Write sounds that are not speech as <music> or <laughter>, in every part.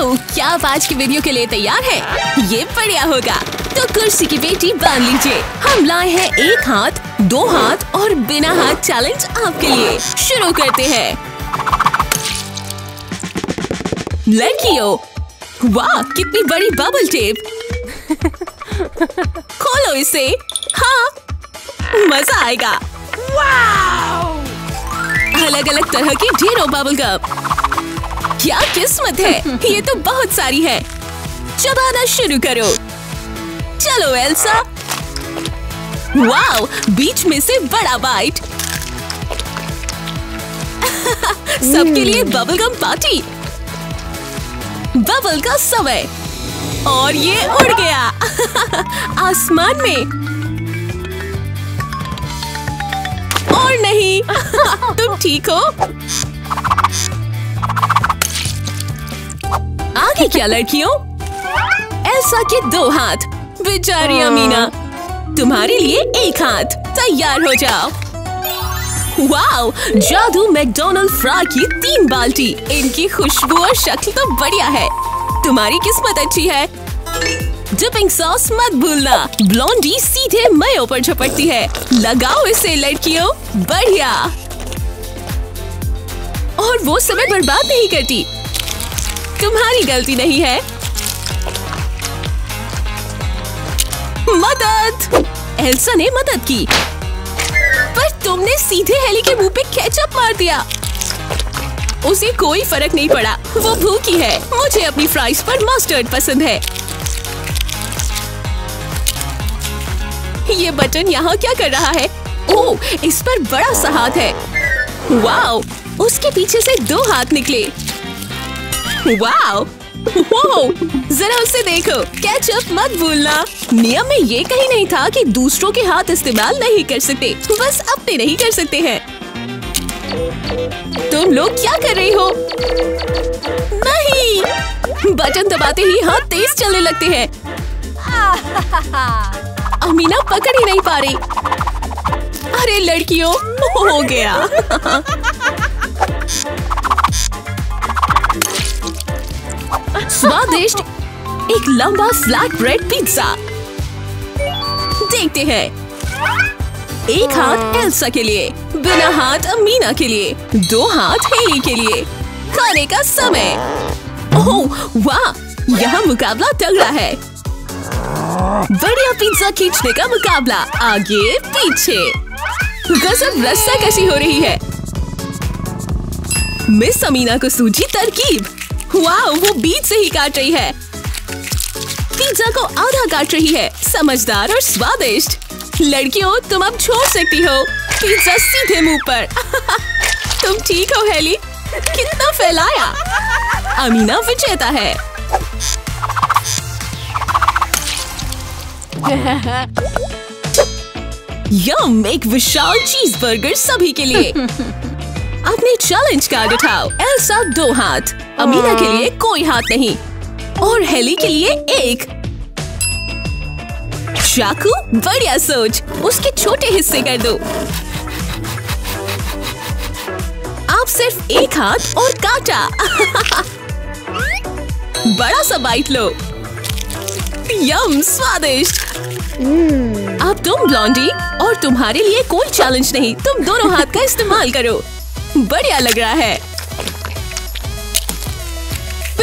क्या आप आज की वीडियो के लिए तैयार है? ये बढ़िया होगा। तो कुर्सी की बेटी बाँध लीजिए। हम लाए हैं एक हाथ दो हाथ और बिना हाथ चैलेंज आपके लिए। शुरू करते हैं। लड़कियों वाह कितनी बड़ी बबल टेप खोलो इसे। हाँ मज़ा आएगा। अलग अलग तरह की ढेरों बबल गम क्या किस्मत है? ये तो बहुत सारी है। चबाना शुरू करो। चलो एल्सा। वाओ बीच में से बड़ा बाइट <laughs> सबके लिए बबल गम पार्टी बबल का समय। और ये उड़ गया। <laughs> आसमान में। और नहीं। <laughs> तुम ठीक हो? आगे क्या लड़कियों? ऐसा के दो हाथ। बेचारी अमीना तुम्हारे लिए एक हाथ। तैयार हो जाओ। वाओ! जादू मैकडोनल्ड फ्राई की तीन बाल्टी। इनकी खुशबू और शक्ल तो बढ़िया है। तुम्हारी किस्मत अच्छी है। डिपिंग सॉस मत भूलना। ब्लॉन्डी सीधे मयो पर झपटती है। लगाओ इसे लड़कियों। बढ़िया। और वो समय बर्बाद नहीं करती। तुम्हारी गलती नहीं है। मदद! एल्सा ने मदद की। पर तुमने सीधे हेली के मुँह पे केचप मार दिया। उसे कोई फ़र्क नहीं पड़ा। वो भूखी है। मुझे अपनी फ्राइज पर मस्टर्ड पसंद है। ये बटन यहाँ क्या कर रहा है? ओह, इस पर बड़ा सा हाथ है। वाओ! उसके पीछे से दो हाथ निकले। वाओ जरा उसे देखो। कैचअप मत भूलना। नियम में ये कहीं नहीं था कि दूसरों के हाथ इस्तेमाल नहीं कर सकते। बस अपने नहीं कर सकते हैं। तुम लोग क्या कर रहे हो? नहीं। बटन दबाते ही हाथ तेज चलने लगते हैं। अमीना पकड़ ही नहीं पा रही। अरे, लड़कियों, हो गया। स्वादिष्ट, एक लंबा फ्लैट ब्रेड पिज्जा देखते हैं। एक हाथ एल्सा के लिए, बिना हाथ अमीना के लिए, दो हाथ हेली के लिए। खाने का समय। ओह, वाह, यहाँ मुकाबला तगड़ा है। बढ़िया पिज्जा खींचने का मुकाबला, आगे पीछे। गजब रस्सा कसी हो रही है। मिस अमीना को सूझी तरकीब। वाह वो बीच से ही काट रही है। पिज्जा को आधा काट रही है। समझदार और स्वादिष्ट। लड़कियों तुम अब छोड़ सकती हो। पिज्जा सीधे मुँह पर। <laughs> तुम ठीक हो हेली। कितना फैलाया। अमीना विजेता है। <laughs> यम एक विशाल चीज़ बर्गर सभी के लिए। <laughs> अपने चैलेंज कार्ड उठाओ। एल्सा दो हाथ। अमीना के लिए कोई हाथ नहीं और हेली के लिए एक। चाकू बढ़िया सोच। उसके छोटे हिस्से कर दो। आप सिर्फ़ एक हाथ और काटा। <laughs> बड़ा सा बाइट लो। यम स्वादिष्ट। अब तुम ब्लॉन्डी और तुम्हारे लिए कोई चैलेंज नहीं। तुम दोनों हाथ का इस्तेमाल करो। बढ़िया लग रहा है।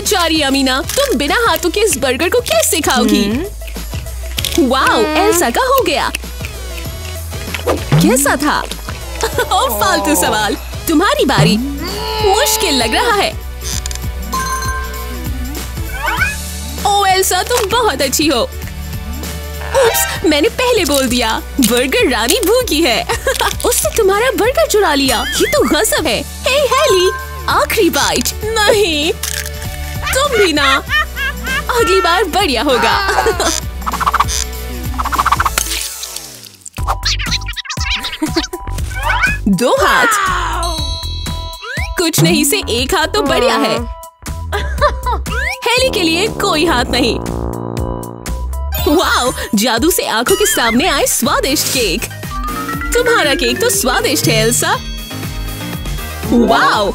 बेचारी अमीना। तुम बिना हाथों के इस बर्गर को कैसे खाओगी? वाओ एल्सा का हो गया। कैसा था? ओ फालतू सवाल। तुम्हारी बारी। मुश्किल लग रहा है। ओ एल्सा तुम बहुत अच्छी हो। उप्स, मैंने पहले बोल दिया। बर्गर रानी भूखी है। <laughs> उसने तुम्हारा बर्गर चुरा लिया। ये तो गजब है। हे हेली आखिरी बाइट नहीं। तुम भी ना। अगली बार बढ़िया होगा। दो हाथ। कुछ नहीं से एक हाथ तो बढ़िया है। हेली के लिए कोई हाथ नहीं। वाओ, जादू से आँखों के सामने आए स्वादिष्ट केक। तुम्हारा केक तो स्वादिष्ट है, एल्सा। वाओ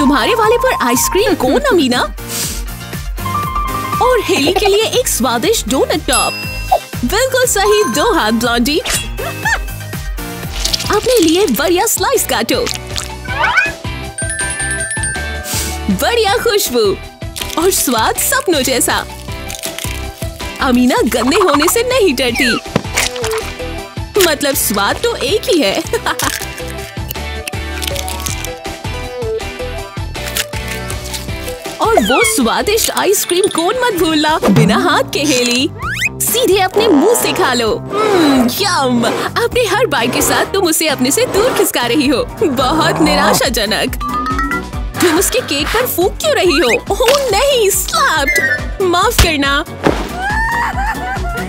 तुम्हारे वाले पर आइसक्रीम कौन <laughs> अमीना? और हेली के लिए एक स्वादिष्ट डोनट टॉप। बिल्कुल सही दो हाथ ब्लॉन्डी अपने लिए बढ़िया स्लाइस काटो। बढ़िया खुशबू और स्वाद सपनों जैसा। अमीना गंदे होने से नहीं डरती। मतलब स्वाद तो एक ही है। <laughs> और वो स्वादिष्ट आइसक्रीम कोन मत भूलना। बिना हाथ के हेली। सीधे अपने मुँह से खा लो। hmm, यम। अपने हर बाइक के साथ तुम उसे अपने से दूर खिसका रही हो। बहुत निराशाजनक। तुम उसके केक पर फूक क्यों रही हो? ओह नहीं स्लैप्ड माफ़ करना।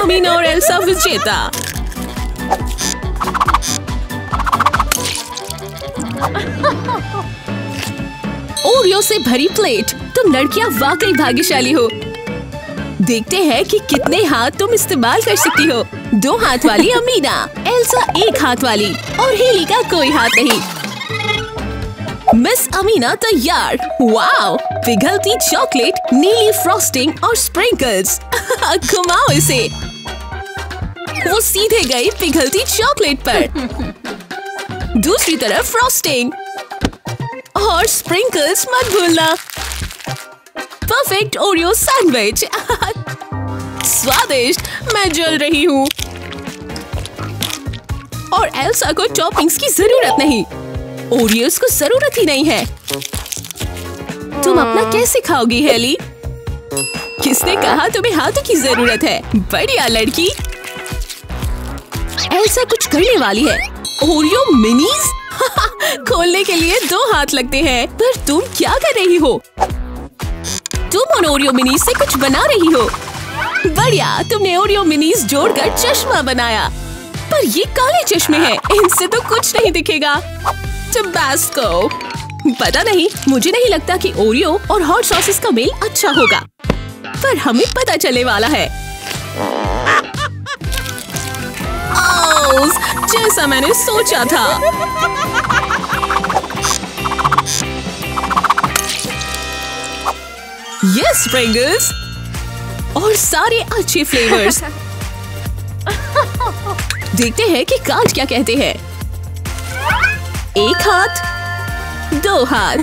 अमीना और एल्सा विजेता। ओरियो से भरी प्लेट। तुम लड़कियाँ वाकई भाग्यशाली हो। देखते हैं कि कितने हाथ तुम इस्तेमाल कर सकती हो। दो हाथ वाली <laughs> अमीना एल्सा एक हाथ वाली और हेली का कोई हाथ नहीं। मिस अमीना तैयार। वाओ! पिघलती चॉकलेट नीली फ्रॉस्टिंग और स्प्रिंकल्स। <laughs> घुमाओ इसे। वो सीधे गई पिघलती चॉकलेट पर। दूसरी तरफ़ फ्रॉस्टिंग। और स्प्रिंकल्स मत भूलना। Perfect Oreo sandwich. स्वादिष्ट मैं जल रही हूँ। और एल्सा को टॉपिंग्स की ज़रूरत नहीं। ओरियोस को ज़रूरत ही नहीं है। तुम अपना कैसे खाओगी हेली? किसने कहा तुम्हें हाथों की ज़रूरत है? बढ़िया लड़की। ऐसा कुछ करने वाली है। Oreo minis? <laughs> खोलने के लिए दो हाथ लगते हैं। पर तुम क्या कर रही हो? तुम उन ओरियो मिनीज से कुछ बना रही हो। बढ़िया, तुमने ओरियो मिनीज जोड़कर चश्मा बनाया। पर ये काले चश्मे हैं, इनसे तो कुछ नहीं दिखेगा। टबास्को पता नहीं, मुझे नहीं लगता कि ओरियो और हॉट सॉसेस का मेल अच्छा होगा। पर हमें पता चलने वाला है। <laughs> जैसा मैंने सोचा था। यस स्प्रिंगल्स और सारे अच्छे फ्लेवर्स <laughs> देखते हैं कि कांच क्या कहते हैं। एक हाथ दो हाथ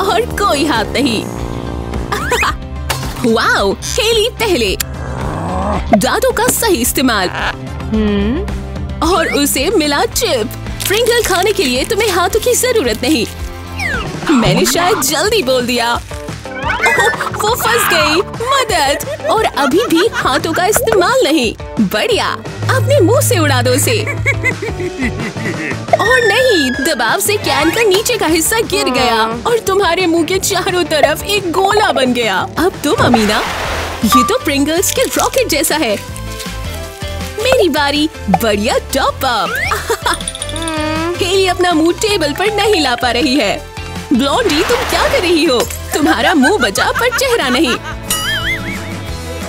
और कोई हाथ नहीं। <laughs> वाओ हेली पहले। दादू का सही इस्तेमाल। और उसे मिला चिप फ्रिंगल खाने के लिए तुम्हें हाथों की ज़रूरत नहीं। मैंने शायद जल्दी बोल दिया। वो फंस गई मदद। और अभी भी हाथों का इस्तेमाल नहीं। बढ़िया अपने मुँह से उड़ा दो उसे और नहीं दबाव से कैन का नीचे का हिस्सा गिर गया। और तुम्हारे मुँह के चारों तरफ़ एक गोला बन गया। अब तुम अमीना ये तो प्रिंगल्स के रॉकेट जैसा है। मेरी बारी बढ़िया टॉप अप हेली अपना मुँह टेबल पर नहीं ला पा रही है। ब्लॉन्डी तुम क्या कर रही हो? तुम्हारा मुँह बचा, पर चेहरा नहीं।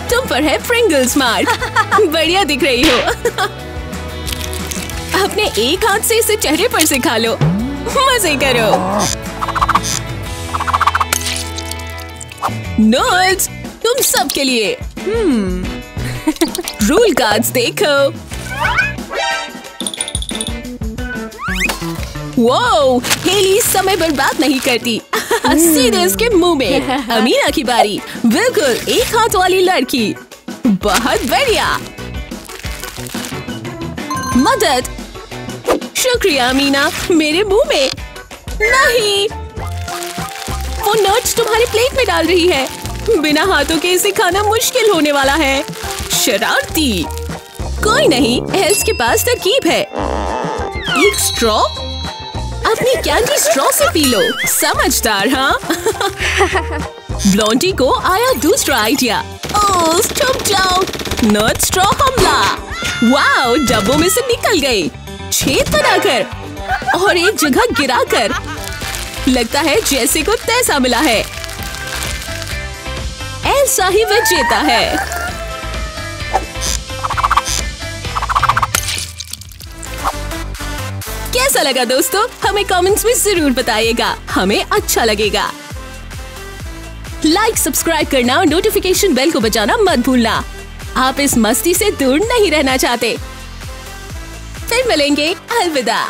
तुम पर है फ्रिंगल्स मार्क बढ़िया दिख रही हो। अपने एक हाथ से इसे चेहरे पर से खा लो। मज़े करो। नोट्स तुम सब के लिए। रूल कार्ड्स देखो। वो हेली समय बर्बाद नहीं करती। सीधे उसके मुँह में। <laughs> अमीना की बारी। बिल्कुल एक हाथ वाली लड़की। बहुत बढ़िया। मदद। शुक्रिया अमीना। मेरे मुँह में। नहीं। वो नट्स तुम्हारी प्लेट में डाल रही है। बिना हाथों के इसे खाना मुश्किल होने वाला है। शरारती। कोई नहीं हेल्स के पास तरकीब है। एक स्ट्रॉ अपनी कैंडी स्ट्रॉ से पी लो। समझदार हाँ? ब्लॉन्टी को आया दूसरा आइडिया चुप जाओ स्ट्रॉ हमला वाओ डब्बों में से निकल गई। छेद बनाकर और एक जगह गिराकर। लगता है जैसे को तैसा मिला है। ऐसा ही विजेता है। कैसा लगा दोस्तों? हमें कमेंट्स में ज़रूर बताइएगा। हमें अच्छा लगेगा। लाइक सब्सक्राइब करना और नोटिफिकेशन बेल को बजाना मत भूलना। आप इस मस्ती से दूर नहीं रहना चाहते। फिर मिलेंगे। अलविदा।